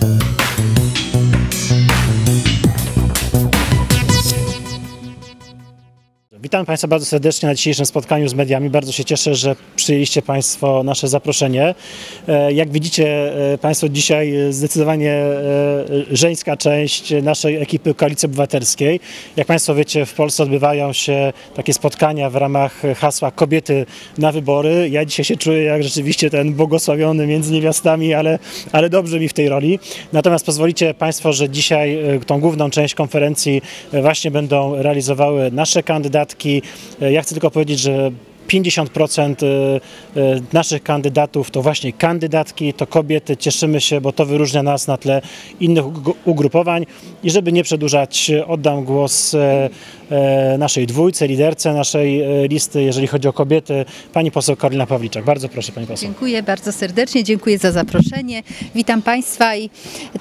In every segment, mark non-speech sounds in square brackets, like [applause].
Thank you Witam Państwa bardzo serdecznie na dzisiejszym spotkaniu z mediami. Bardzo się cieszę, że przyjęliście Państwo nasze zaproszenie. E, Jak widzicie e, Państwo dzisiaj zdecydowanie e, żeńska część naszej ekipy Koalicji Obywatelskiej. Jak Państwo wiecie, w Polsce odbywają się takie spotkania w ramach hasła Kobiety na wybory. Ja dzisiaj się czuję jak rzeczywiście ten błogosławiony między niewiastami, ale, ale dobrze mi w tej roli. Natomiast pozwolicie Państwo, że dzisiaj tą główną część konferencji właśnie będą realizowały nasze kandydatki. Ja chcę tylko powiedzieć, że 50% naszych kandydatów to właśnie kandydatki, to kobiety. Cieszymy się, bo to wyróżnia nas na tle innych ugrupowań. I żeby nie przedłużać, oddam głos naszej dwójce, liderce naszej listy, jeżeli chodzi o kobiety, pani poseł Karolina Pawliczak. Bardzo proszę, pani poseł. Dziękuję bardzo serdecznie, dziękuję za zaproszenie. Witam Państwa i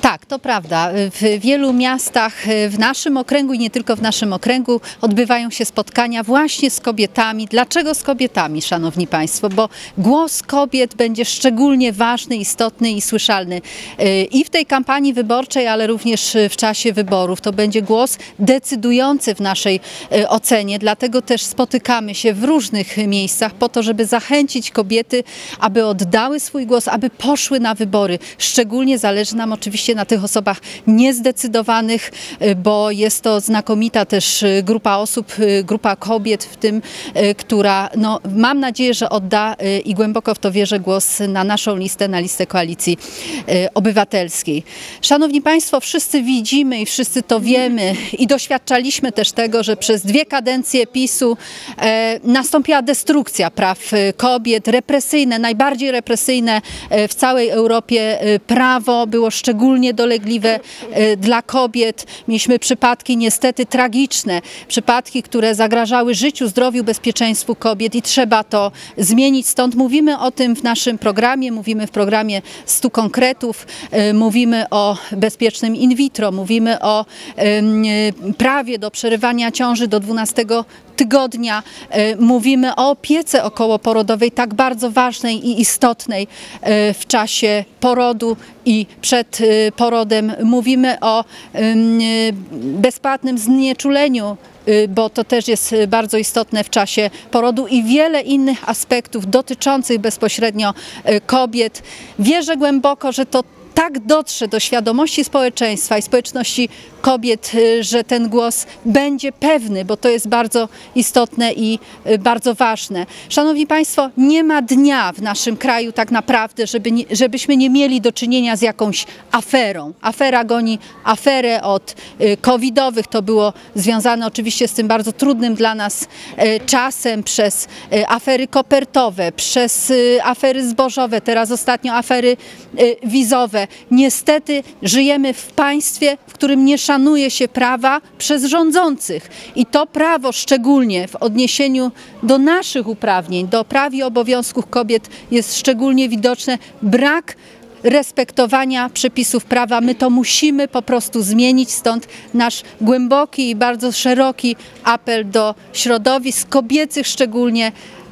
tak, to prawda, w wielu miastach w naszym okręgu i nie tylko w naszym okręgu odbywają się spotkania właśnie z kobietami. Dlaczego z kobietami, Szanowni Państwo? Bo głos kobiet będzie szczególnie ważny, istotny i słyszalny i w tej kampanii wyborczej, ale również w czasie wyborów. To będzie głos decydujący w naszej ocenie, dlatego też spotykamy się w różnych miejscach po to, żeby zachęcić kobiety, aby oddały swój głos, aby poszły na wybory. Szczególnie zależy nam oczywiście na tych osobach niezdecydowanych, bo jest to znakomita też grupa osób, grupa kobiet w tym, która no, mam nadzieję, że odda i głęboko w to wierzę głos na naszą listę, na listę Koalicji Obywatelskiej. Szanowni Państwo, wszyscy widzimy i wszyscy to wiemy i doświadczaliśmy też tego, że przez dwie kadencje PiSu e, nastąpiła destrukcja praw kobiet, represyjne, najbardziej represyjne w całej Europie prawo było szczególnie dolegliwe dla kobiet. Mieliśmy przypadki niestety tragiczne, przypadki, które zagrażały życiu, zdrowiu, bezpieczeństwu kobiet i trzeba to zmienić. Stąd mówimy o tym w naszym programie, mówimy w programie 100 konkretów, mówimy o bezpiecznym in vitro, mówimy o prawie do przerywania ciąży do 12 tygodnia. Mówimy o opiece okołoporodowej, tak bardzo ważnej i istotnej w czasie porodu i przed porodem. Mówimy o bezpłatnym znieczuleniu bo to też jest bardzo istotne w czasie porodu i wiele innych aspektów dotyczących bezpośrednio kobiet. Wierzę głęboko, że to tak dotrze do świadomości społeczeństwa i społeczności kobiet, że ten głos będzie pewny, bo to jest bardzo istotne i bardzo ważne. Szanowni Państwo, nie ma dnia w naszym kraju tak naprawdę, żeby nie, żebyśmy nie mieli do czynienia z jakąś aferą. Afera goni aferę od covidowych, to było związane oczywiście z tym bardzo trudnym dla nas czasem, przez afery kopertowe, przez afery zbożowe, teraz ostatnio afery wizowe. Niestety żyjemy w państwie, w którym nie szanuje się prawa przez rządzących. I to prawo szczególnie w odniesieniu do naszych uprawnień, do praw i obowiązków kobiet jest szczególnie widoczne. Brak respektowania przepisów prawa. My to musimy po prostu zmienić, stąd nasz głęboki i bardzo szeroki apel do środowisk kobiecych szczególnie,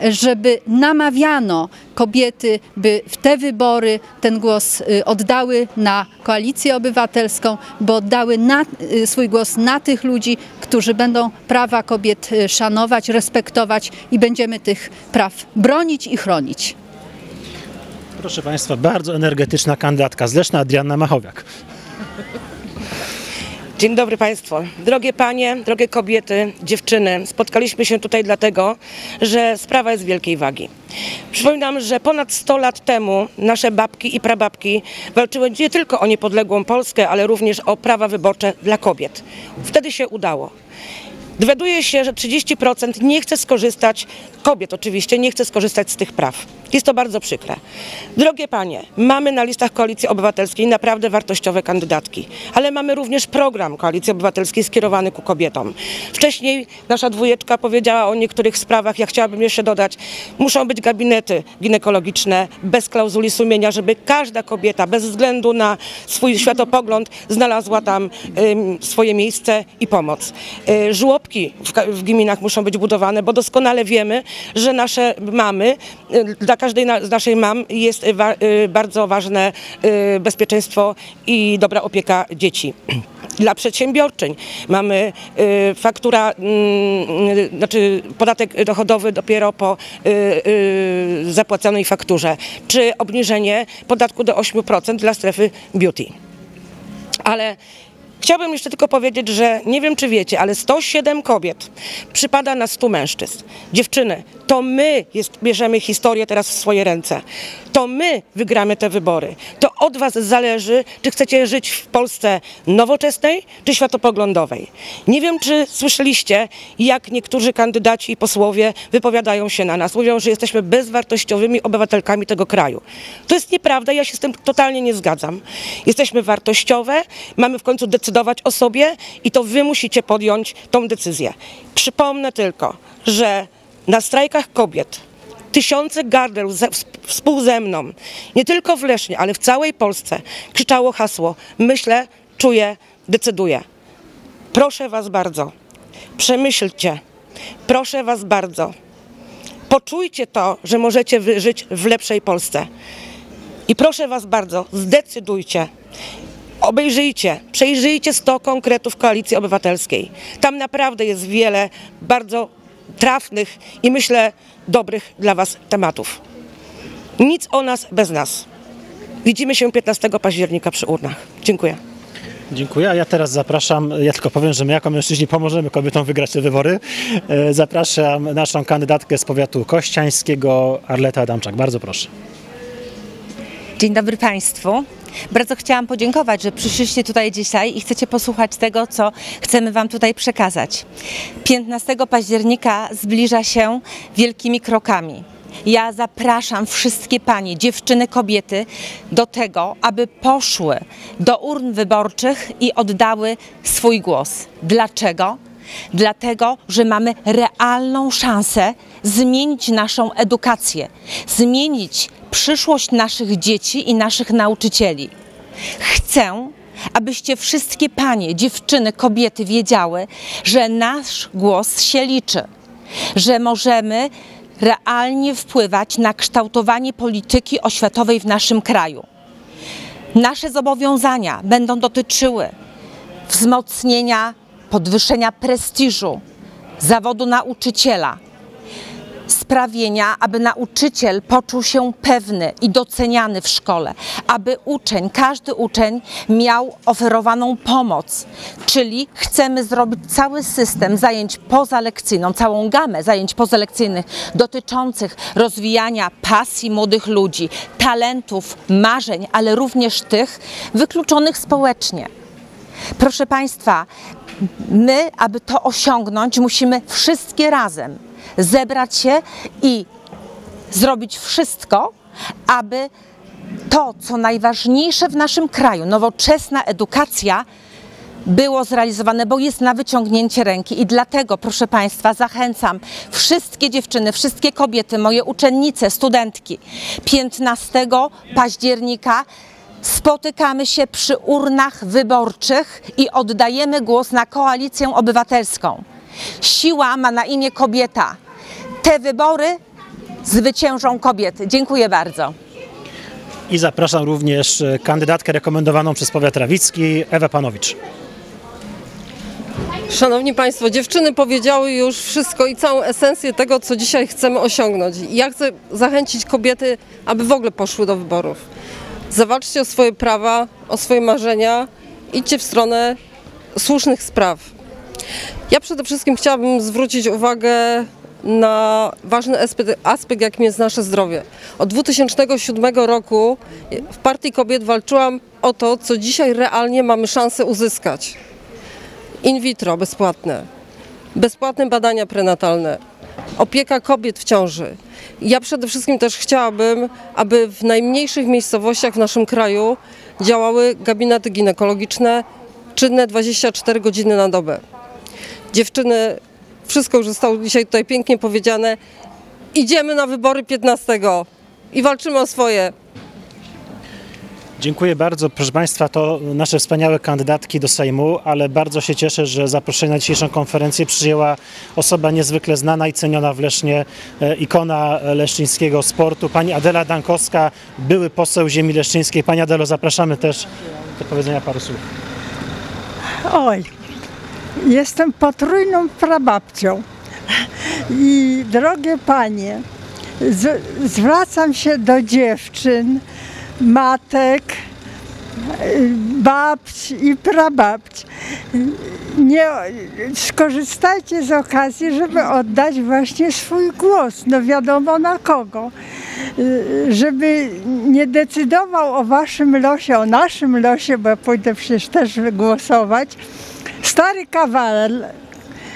żeby namawiano kobiety, by w te wybory ten głos oddały na koalicję obywatelską, by oddały na, swój głos na tych ludzi, którzy będą prawa kobiet szanować, respektować i będziemy tych praw bronić i chronić. Proszę Państwa, bardzo energetyczna kandydatka z Leszna, Adrianna Machowiak. Dzień dobry Państwu. Drogie panie, drogie kobiety, dziewczyny, spotkaliśmy się tutaj dlatego, że sprawa jest wielkiej wagi. Przypominam, że ponad 100 lat temu nasze babki i prababki walczyły nie tylko o niepodległą Polskę, ale również o prawa wyborcze dla kobiet. Wtedy się udało. Dowiaduje się, że 30% nie chce skorzystać, kobiet oczywiście, nie chce skorzystać z tych praw. Jest to bardzo przykre. Drogie panie, mamy na listach Koalicji Obywatelskiej naprawdę wartościowe kandydatki, ale mamy również program Koalicji Obywatelskiej skierowany ku kobietom. Wcześniej nasza dwójeczka powiedziała o niektórych sprawach, ja chciałabym jeszcze dodać, muszą być gabinety ginekologiczne bez klauzuli sumienia, żeby każda kobieta, bez względu na swój światopogląd, znalazła tam swoje miejsce i pomoc. Y, żłobki żłobki w, w gminach muszą być budowane, bo doskonale wiemy, że nasze mamy, y, dla każdej na, z naszej mam jest y, wa, y, bardzo ważne bezpieczeństwo i dobra opieka dzieci. [clears throat] Dla przedsiębiorczyń mamy faktura, mm, znaczy podatek dochodowy dopiero po zapłaconej fakturze, czy obniżenie podatku do 8% dla strefy beauty. Ale chciałbym jeszcze tylko powiedzieć, że nie wiem czy wiecie, ale 107 kobiet przypada na 100 mężczyzn. Dziewczyny, to my jest, bierzemy historię teraz w swoje ręce. To my wygramy te wybory. To od was zależy, czy chcecie żyć w Polsce nowoczesnej, czy światopoglądowej. Nie wiem, czy słyszeliście, jak niektórzy kandydaci i posłowie wypowiadają się na nas. Mówią, że jesteśmy bezwartościowymi obywatelkami tego kraju. To jest nieprawda, ja się z tym totalnie nie zgadzam. Jesteśmy wartościowe, mamy w końcu decydować o sobie i to wy musicie podjąć tą decyzję. Przypomnę tylko, że na strajkach kobiet tysiące gardeł ze, współ ze mną, nie tylko w Lesznie, ale w całej Polsce krzyczało hasło myślę, czuję, decyduję. Proszę was bardzo, przemyślcie, proszę was bardzo, poczujcie to, że możecie żyć w lepszej Polsce. I proszę was bardzo, zdecydujcie. Obejrzyjcie, przejrzyjcie 100 konkretów Koalicji Obywatelskiej. Tam naprawdę jest wiele bardzo trafnych i myślę dobrych dla Was tematów. Nic o nas bez nas. Widzimy się 15 października przy urnach. Dziękuję. Dziękuję. A ja teraz zapraszam, ja tylko powiem, że my jako mężczyźni pomożemy kobietom wygrać te wybory. E, Zapraszam naszą kandydatkę z powiatu kościańskiego, Arleta Adamczak. Bardzo proszę. Dzień dobry Państwu. Bardzo chciałam podziękować, że przyszliście tutaj dzisiaj i chcecie posłuchać tego, co chcemy Wam tutaj przekazać. 15 października zbliża się wielkimi krokami. Ja zapraszam wszystkie panie, dziewczyny, kobiety do tego, aby poszły do urn wyborczych i oddały swój głos. Dlaczego? Dlatego, że mamy realną szansę zmienić naszą edukację, zmienić przyszłość naszych dzieci i naszych nauczycieli. Chcę, abyście wszystkie panie, dziewczyny, kobiety wiedziały, że nasz głos się liczy, że możemy realnie wpływać na kształtowanie polityki oświatowej w naszym kraju. Nasze zobowiązania będą dotyczyły wzmocnienia, podwyższenia prestiżu zawodu nauczyciela, sprawienia, aby nauczyciel poczuł się pewny i doceniany w szkole, aby uczeń, każdy uczeń miał oferowaną pomoc. Czyli chcemy zrobić cały system zajęć pozalekcyjną, całą gamę zajęć pozalekcyjnych dotyczących rozwijania pasji młodych ludzi, talentów, marzeń, ale również tych wykluczonych społecznie. Proszę Państwa, my, aby to osiągnąć, musimy wszystkie razem zebrać się i zrobić wszystko, aby to, co najważniejsze w naszym kraju, nowoczesna edukacja, było zrealizowane, bo jest na wyciągnięcie ręki. I dlatego, proszę Państwa, zachęcam wszystkie dziewczyny, wszystkie kobiety, moje uczennice, studentki, 15 października spotykamy się przy urnach wyborczych i oddajemy głos na koalicję obywatelską. Siła ma na imię kobieta. Te wybory zwyciężą kobiety. Dziękuję bardzo. I zapraszam również e, kandydatkę rekomendowaną przez powiat rawicki, Ewę Panowicz. Szanowni Państwo, dziewczyny powiedziały już wszystko i całą esencję tego, co dzisiaj chcemy osiągnąć. Ja chcę zachęcić kobiety, aby w ogóle poszły do wyborów. Zawalczcie o swoje prawa, o swoje marzenia, idźcie w stronę słusznych spraw. Ja przede wszystkim chciałabym zwrócić uwagę na ważny aspekt, jakim jest nasze zdrowie. Od 2007 roku w Partii Kobiet walczyłam o to, co dzisiaj realnie mamy szansę uzyskać in vitro bezpłatne, bezpłatne badania prenatalne, opieka kobiet w ciąży. Ja przede wszystkim też chciałabym, aby w najmniejszych miejscowościach w naszym kraju działały gabinety ginekologiczne czynne 24 godziny na dobę. Dziewczyny, wszystko już zostało dzisiaj tutaj pięknie powiedziane. Idziemy na wybory 15 i walczymy o swoje. Dziękuję bardzo. Proszę Państwa, to nasze wspaniałe kandydatki do Sejmu, ale bardzo się cieszę, że zaproszenie na dzisiejszą konferencję przyjęła osoba niezwykle znana i ceniona w Lesznie, e, ikona leszczyńskiego sportu, pani Adela Dankowska, były poseł ziemi leszczyńskiej. Pani Adelo, zapraszamy też do powiedzenia paru słów. Oj, jestem potrójną prababcią. I drogie panie, z, zwracam się do dziewczyn, matek, babci i prababci. Nie, skorzystajcie z okazji, żeby oddać właśnie swój głos. No wiadomo na kogo. Żeby nie decydował o waszym losie, o naszym losie, bo ja pójdę przecież też głosować. Stary kawaler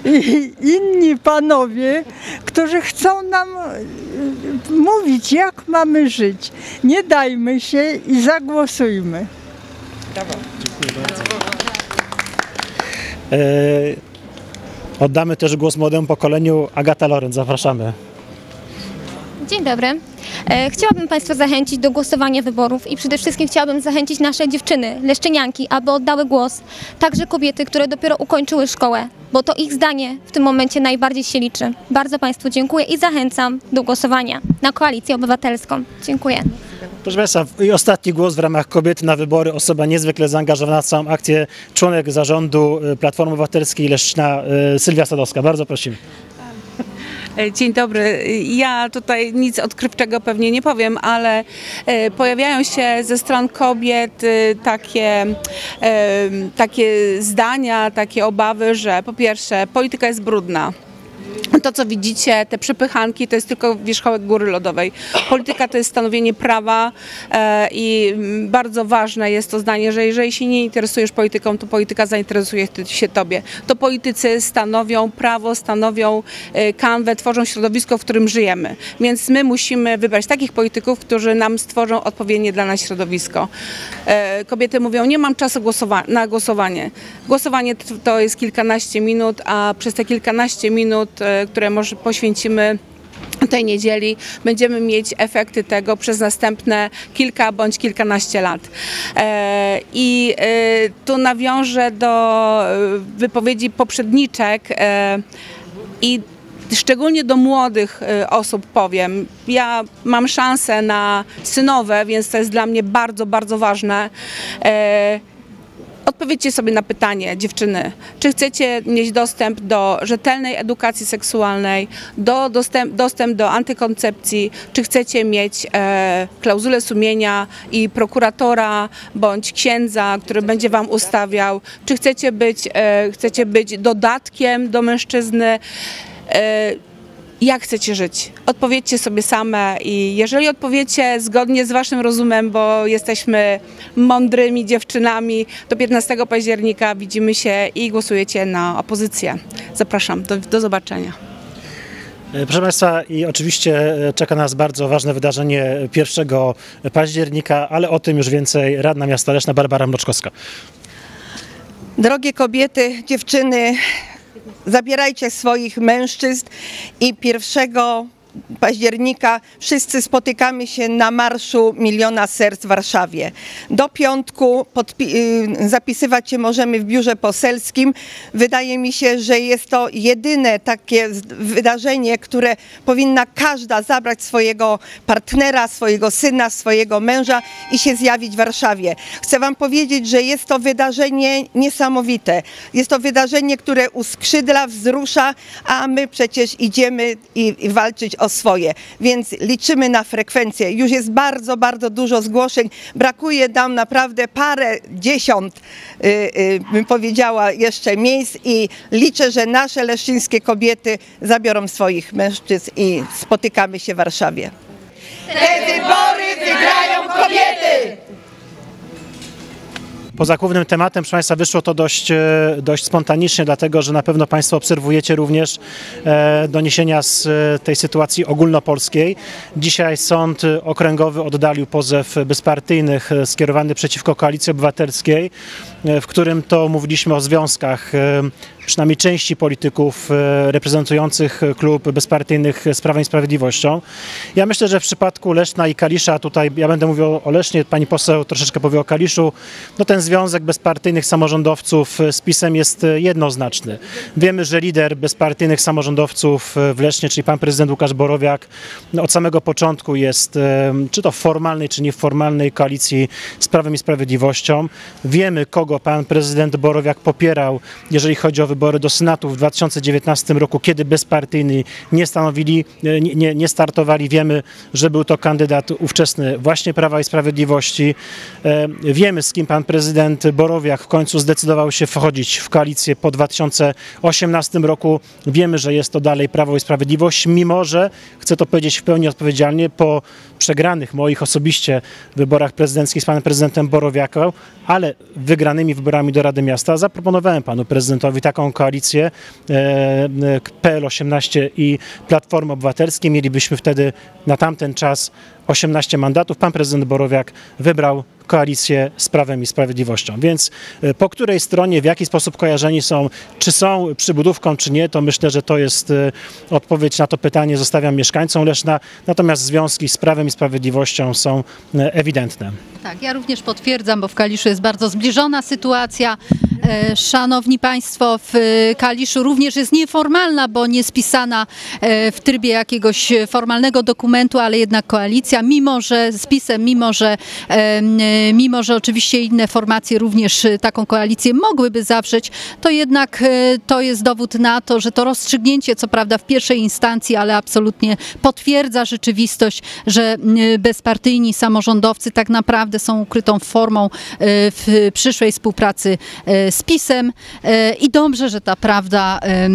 i inni panowie, którzy chcą nam y, mówić, jak mamy żyć. Nie dajmy się i zagłosujmy. E, Oddamy też głos młodemu pokoleniu. Agata Lorenz, zapraszamy. Dzień dobry. E, Chciałabym Państwa zachęcić do głosowania wyborów i przede wszystkim chciałabym zachęcić nasze dziewczyny, leszczynianki, aby oddały głos. Także kobiety, które dopiero ukończyły szkołę, bo to ich zdanie w tym momencie najbardziej się liczy. Bardzo Państwu dziękuję i zachęcam do głosowania na Koalicję Obywatelską. Dziękuję. Proszę Państwa, i ostatni głos w ramach Kobiety na wybory. Osoba niezwykle zaangażowana w całą akcję, członek zarządu e, Platformy Obywatelskiej Leszczyna, e, Sylwia Sadowska. Bardzo prosimy. E, Dzień dobry. Ja tutaj nic odkrywczego pewnie nie powiem, ale e, pojawiają się ze stron kobiet e, takie, e, takie zdania, takie obawy, że po pierwsze polityka jest brudna. To, co widzicie, te przepychanki, to jest tylko wierzchołek góry lodowej. Polityka to jest stanowienie prawa e, i bardzo ważne jest to zdanie, że jeżeli się nie interesujesz polityką, to polityka zainteresuje się tobie. To politycy stanowią prawo, stanowią e, kanwę, tworzą środowisko, w którym żyjemy. Więc my musimy wybrać takich polityków, którzy nam stworzą odpowiednie dla nas środowisko. E, Kobiety mówią, nie mam czasu głosowa- na głosowanie. Głosowanie to jest kilkanaście minut, a przez te kilkanaście minut, które może poświęcimy tej niedzieli będziemy mieć efekty tego przez następne kilka bądź kilkanaście lat. E, I e, tu nawiążę do e, wypowiedzi poprzedniczek e, i szczególnie do młodych e, osób powiem. Ja mam szansę na synowe, więc to jest dla mnie bardzo, bardzo ważne. Odpowiedzcie sobie na pytanie, dziewczyny, czy chcecie mieć dostęp do rzetelnej edukacji seksualnej, do dostęp, dostęp do antykoncepcji, czy chcecie mieć e, klauzulę sumienia i prokuratora bądź księdza, który będzie wam ustawiał, czy chcecie być, e, chcecie być dodatkiem do mężczyzny. E, jak chcecie żyć? Odpowiedzcie sobie same i jeżeli odpowiecie zgodnie z waszym rozumem, bo jesteśmy mądrymi dziewczynami, do 15 października widzimy się i głosujecie na opozycję. Zapraszam, do, do zobaczenia. E, Proszę Państwa, i oczywiście e, czeka nas bardzo ważne wydarzenie 1 października, ale o tym już więcej radna miasta Leszna Barbara Mroczkowska. Drogie kobiety, dziewczyny, zabierajcie swoich mężczyzn i 1 października wszyscy spotykamy się na Marszu Miliona Serc w Warszawie. Do piątku y, zapisywać się możemy w biurze poselskim. Wydaje mi się, że jest to jedyne takie wydarzenie, które powinna każda zabrać swojego partnera, swojego syna, swojego męża i się zjawić w Warszawie. Chcę Wam powiedzieć, że jest to wydarzenie niesamowite. Jest to wydarzenie, które uskrzydla, wzrusza, a my przecież idziemy i walczyć o swoje. Więc liczymy na frekwencję. Już jest bardzo, bardzo dużo zgłoszeń. Brakuje nam naprawdę parę dziesiąt, y, y, bym powiedziała, jeszcze miejsc i liczę, że nasze leszczyńskie kobiety zabiorą swoich mężczyzn i spotykamy się w Warszawie. Poza głównym tematem, proszę Państwa, wyszło to dość, e, dość spontanicznie, dlatego że na pewno Państwo obserwujecie również e, doniesienia z e, tej sytuacji ogólnopolskiej. Dzisiaj Sąd Okręgowy oddalił pozew bezpartyjnych skierowany przeciwko Koalicji Obywatelskiej, w którym to mówiliśmy o związkach przynajmniej części polityków reprezentujących klub bezpartyjnych z Prawem i Sprawiedliwością. Ja myślę, że w przypadku Leszna i Kalisza, tutaj ja będę mówił o Lesznie, pani poseł troszeczkę powie o Kaliszu, no ten związek bezpartyjnych samorządowców z PiSem jest e, jednoznaczny. Wiemy, że lider bezpartyjnych samorządowców e, w Lesznie, czyli pan prezydent Łukasz Borowiak, no od samego początku jest e, czy to w formalnej, czy nieformalnej koalicji z Prawem i Sprawiedliwością. Wiemy, kogo pan prezydent Borowiak popierał, jeżeli chodzi o wybory do Senatu w 2019 roku, kiedy bezpartyjni nie stanowili, nie, nie, nie startowali. Wiemy, że był to kandydat ówczesny właśnie Prawa i Sprawiedliwości. E, Wiemy, z kim pan prezydent Borowiak w końcu zdecydował się wchodzić w koalicję po 2018 roku. Wiemy, że jest to dalej Prawo i Sprawiedliwość, mimo że, chcę to powiedzieć w pełni odpowiedzialnie, po przegranych moich osobiście wyborach prezydenckich z panem prezydentem Borowiaką, ale wygranymi wyborami do Rady Miasta, zaproponowałem panu prezydentowi taką koalicję e, PL18 i Platformy Obywatelskiej. Mielibyśmy wtedy na tamten czas 18 mandatów. Pan prezydent Borowiak wybrał koalicję z Prawem i Sprawiedliwością. Więc e, po której stronie, w jaki sposób kojarzeni są, czy są przybudówką, czy nie, to myślę, że to jest e, odpowiedź na to pytanie, zostawiam mieszkańcom Leszna. Natomiast związki z Prawem i Sprawiedliwością są e, ewidentne. Tak, ja również potwierdzam, bo w Kaliszu jest bardzo zbliżona sytuacja. E, Szanowni Państwo, w Kaliszu również jest nieformalna, bo nie spisana e, w trybie jakiegoś formalnego dokumentu, ale jednak koalicja, mimo że z PiSem, mimo że, e, mimo że oczywiście inne formacje również taką koalicję mogłyby zawrzeć, to jednak to jest dowód na to, że to rozstrzygnięcie, co prawda w pierwszej instancji, ale absolutnie potwierdza rzeczywistość, że bezpartyjni samorządowcy tak naprawdę są ukrytą formą w przyszłej współpracy e, z PiSem e, i dobrze, że ta prawda e,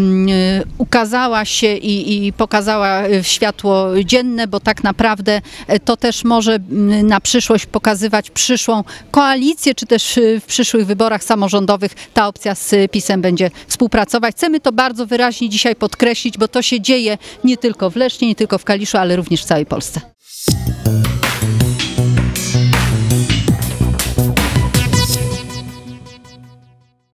ukazała się i, i pokazała w światło dzienne, bo tak naprawdę e, to też może na przyszłość pokazywać przyszłą koalicję, czy też e, w przyszłych wyborach samorządowych ta opcja z PiSem będzie współpracować. Chcemy to bardzo wyraźnie dzisiaj podkreślić, bo to się dzieje nie tylko w Lesznie, nie tylko w Kaliszu, ale również w całej Polsce.